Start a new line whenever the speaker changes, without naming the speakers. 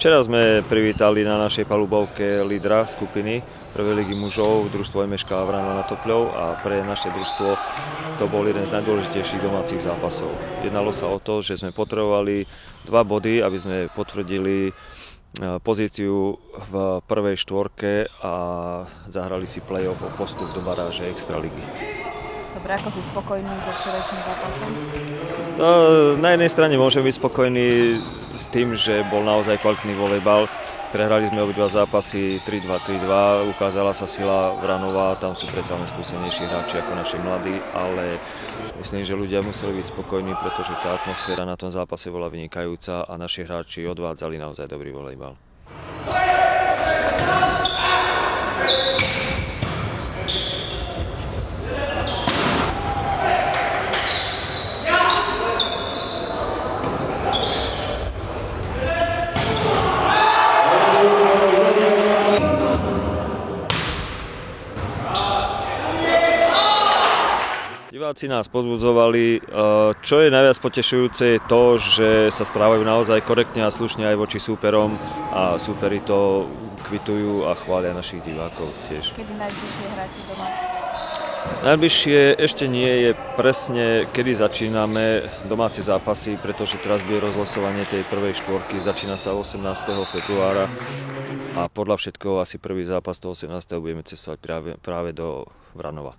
Včera sme privítali na našej palubovke lídra skupiny prvej ligy mužov, družstvo Emeška Vrana na Topľov a pre naše družstvo to bol jeden z najdôležitejších domácich zápasov. Jednalo sa o to, že sme potrebovali dva body, aby sme potvrdili e, pozíciu v prvej štvorke a zahrali si play-off o postup do baráže Extraligy.
Dobre, ako si spokojný so včerajším zápasom?
No, na jednej strane môžem byť spokojný s tým, že bol naozaj kvalitný volejbal. Prehrali sme obidva zápasy 3-2, 3-2, ukázala sa sila Vranova, tam sú predsa len skúsenejší hráči ako naši mladí, ale myslím, že ľudia museli byť spokojní, pretože tá atmosféra na tom zápase bola vynikajúca a naši hráči odvádzali naozaj dobrý volejbal. Diváci nás pozbudzovali. Čo je najviac potešujúce je to, že sa správajú naozaj korektne a slušne aj voči súperom a súperi to kvitujú a chvália našich divákov tiež.
Kedy najbližšie hráte doma?
Najbližšie ešte nie je presne, kedy začíname domáce zápasy, pretože teraz bude rozlosovanie tej prvej štvorky, začína sa 18. februára a podľa všetkoho asi prvý zápas toho 18. budeme cestovať práve, práve do Vranova.